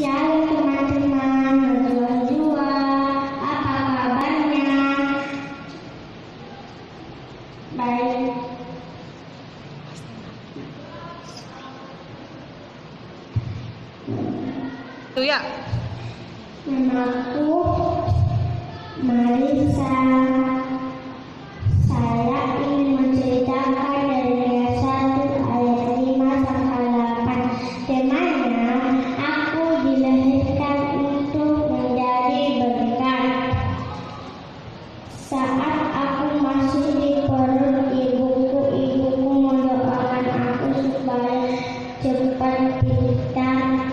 Shalom teman-teman, ya. Namaku Marisa. Saya ingin menceritakan dari ayat 1 ayat 5 sampai 8. Temanya, supaya cepat pintar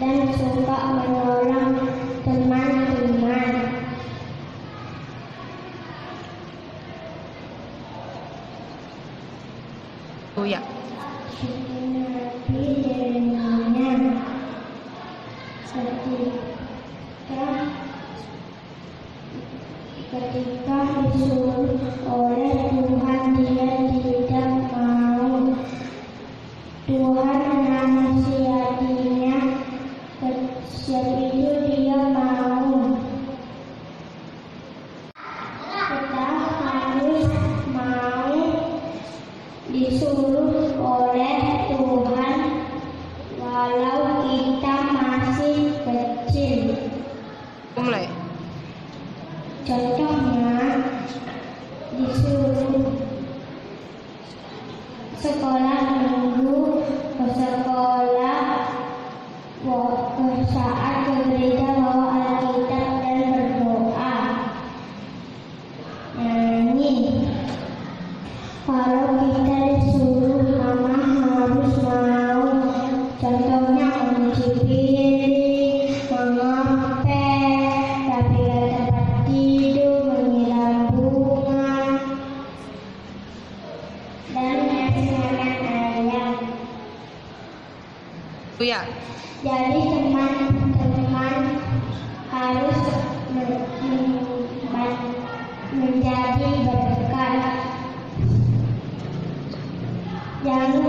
dan suka menolong teman-teman. Tuh ya. Nabi ketika ketika disuruh oleh Tuhan dia tidak disuruh oleh Tuhan walau kita masih kecil. Mulai. Contohnya disuruh sekolah minggu ke sekolah ke saat ke gereja bawa Alkitab dan berdoa nyanyi kalau Ya. Jadi teman-teman harus menjadi berkat. Jangan